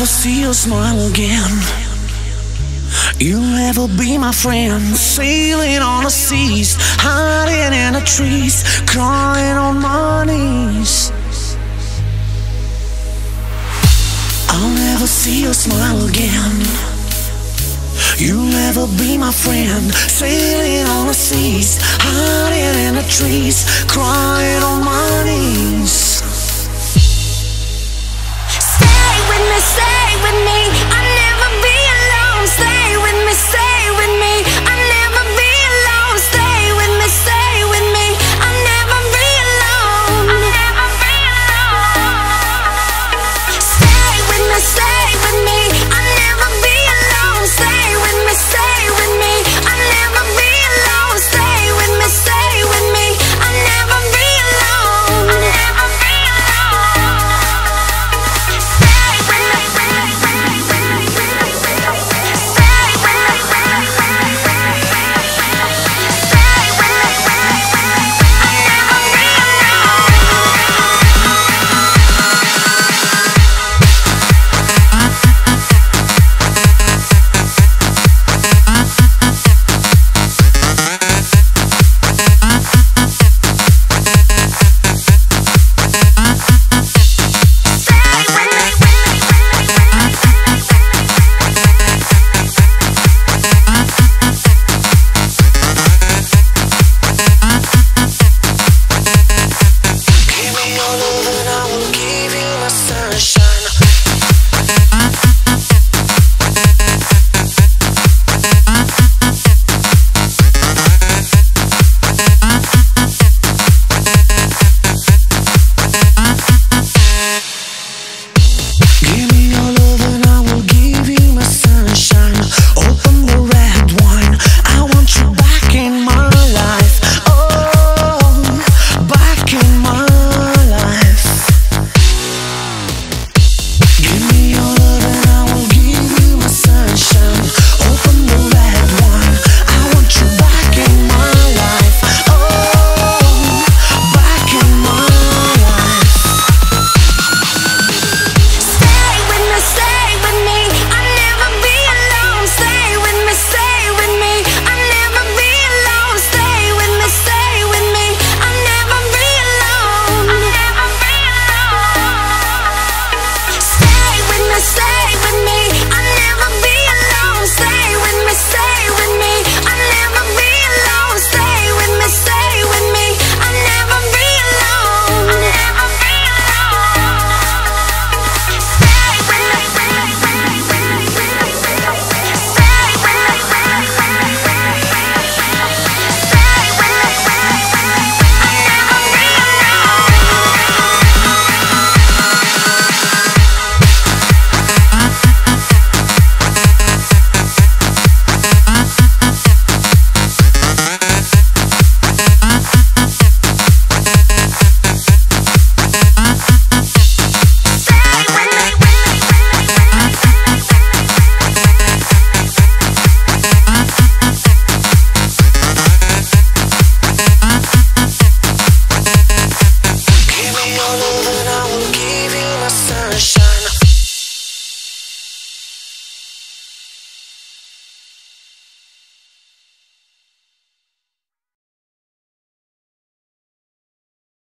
never see your smile again. You'll never be my friend. Sailing on the seas, hiding in the trees, crying on my knees. I'll never see your smile again. You'll never be my friend. Sailing on the seas, hiding in the trees, crying on my